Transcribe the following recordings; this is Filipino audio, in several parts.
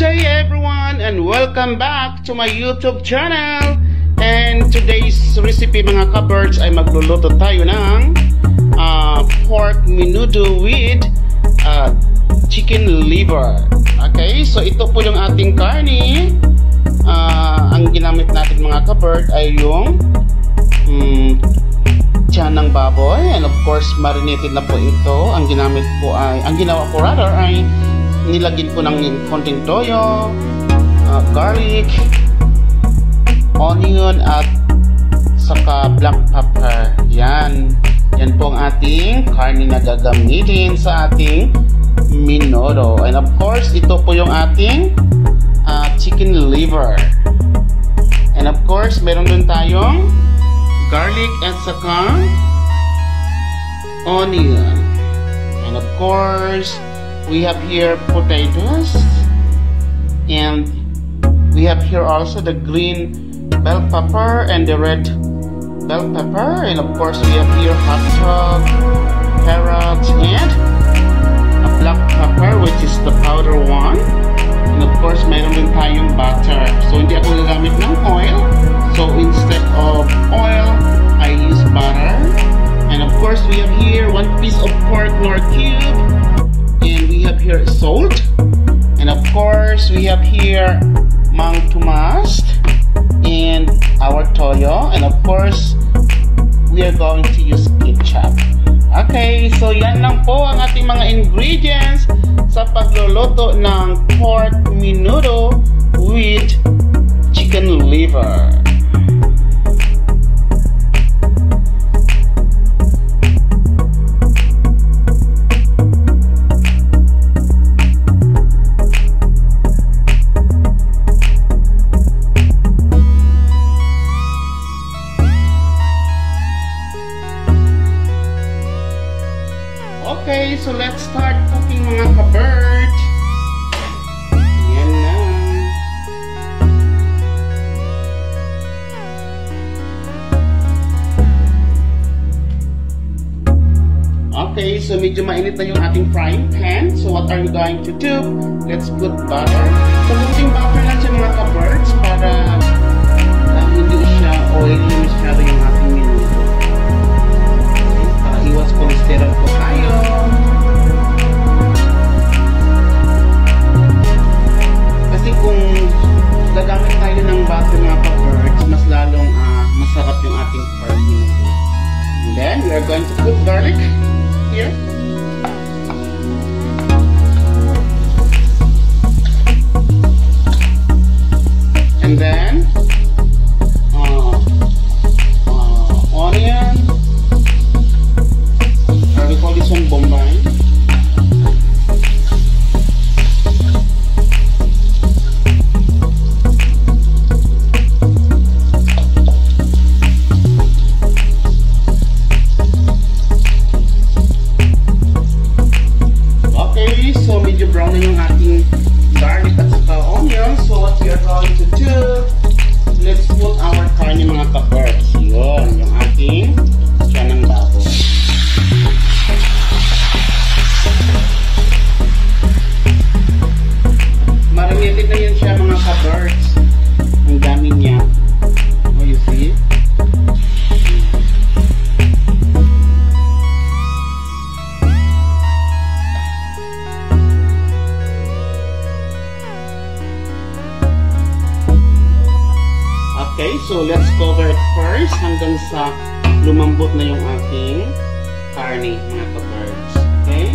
day everyone and welcome back to my YouTube channel. And today's recipe mga kabirds ay magluluto tayo ng uh, pork menudo with uh, chicken liver. Okay so ito po yung ating karni uh, ang ginamit natin mga kabird ay yung um, tiyan ng baboy. And of course marinated na po ito. Ang ginamit ko ay ang ginawa ko rather ay nilagyan ko ng konting toyo, uh, garlic, onion at saka black pepper. Yan. Yan po ang ating karne na gagamitin sa ating minodo. And of course, ito po yung ating uh, chicken liver. And of course, meron din tayong garlic at saka onion. And of course, we have here potatoes and we have here also the green bell pepper and the red bell pepper and of course we have here hot dog carrots and a black pepper which is the powder one and of course mayroon din tayong butter. So hindi ako gagamit ng oil. So instead of oil I use butter. And of course we have here one piece of pork nor cube we have here Mang Tomas and our toyo. And of course, we are going to use ketchup. Okay, so yan lang po ang ating mga ingredients sa pagluluto ng pork menudo with chicken liver. Okay, so medyo mainit na yung ating frying pan. So what are we going to do? Let's put butter. So kunting butter lang siya mga kabirds para uh, hindi siya oily masyado yung ating minuto. Okay, para iwas cholesterol Okay, so let's cover first hanggang sa lumambot na yung ating karne, mga ka-birds. Okay?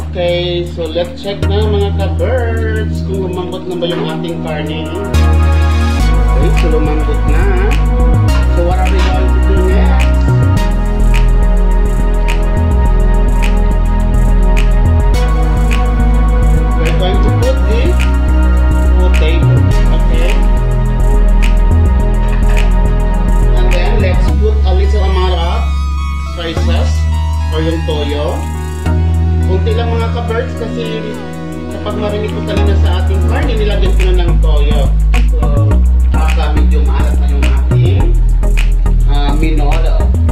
Okay, so let's check na mga ka-birds kung lumambot na ba yung ating karne. Okay, so lumambot na. Or yung toyo. Kunti lang mga ka-birds kasi kapag marinig ko kanina sa ating karne, nilagyan ko na ng toyo. So, para medyo maalat na yung ating uh, minodo.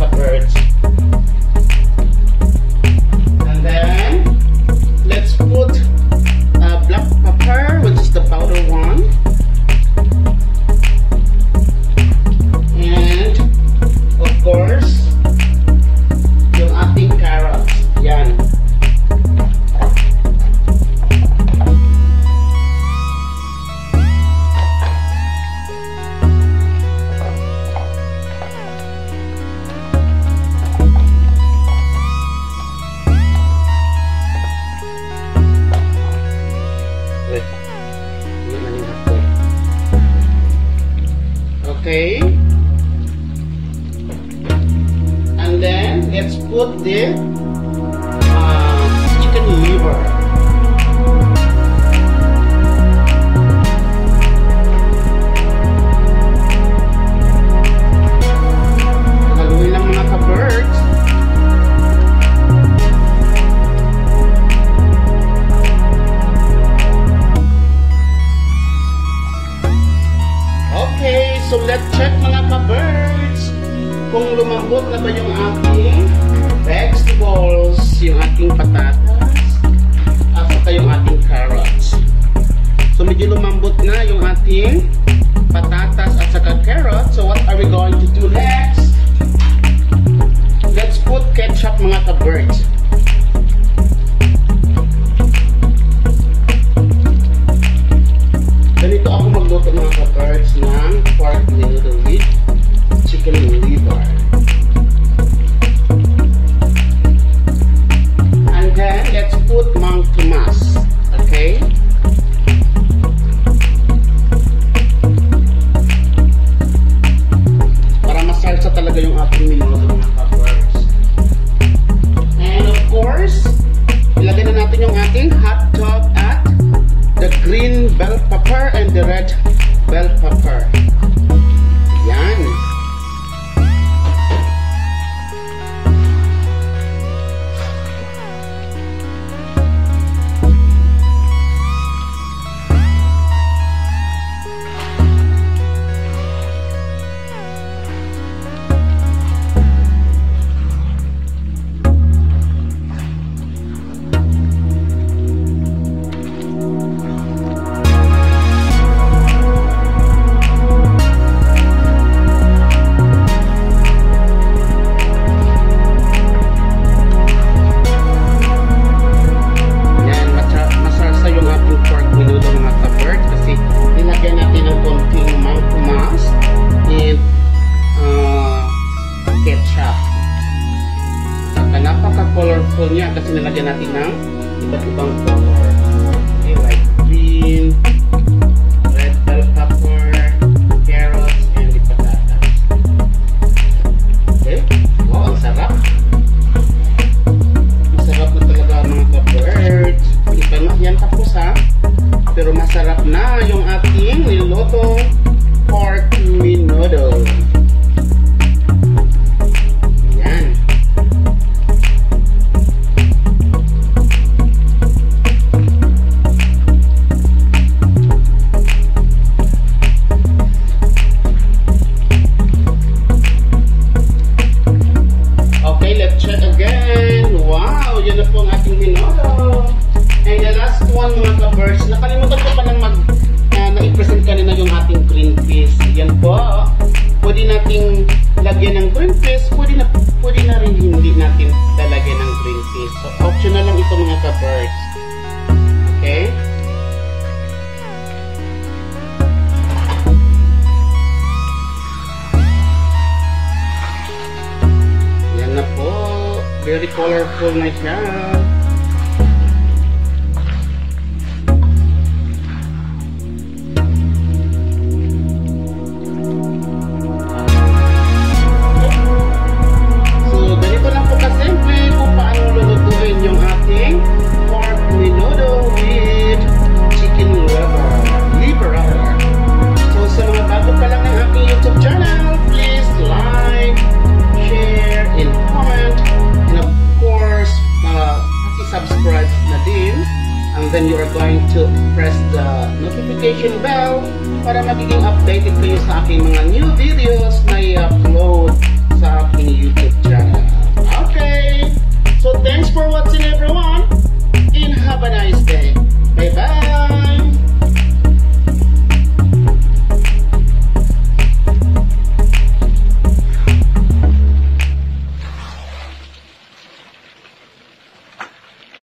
I'm. okay. And then let's put the ating patatas at saka carrot. So what are we going to do next? Let's put ketchup mga ka-birds. Ganito ako magluto mga ka-birds ng pork noodles. yung ating niluluto. Baskulnya akan sini lagi Natinang, kita kubang. green peas, pwede na, pwede na rin hindi natin lalagyan ng green peas. So, optional lang ito mga ka-birds. Okay? Yan na po. Very colorful na siya. sa aking mga new.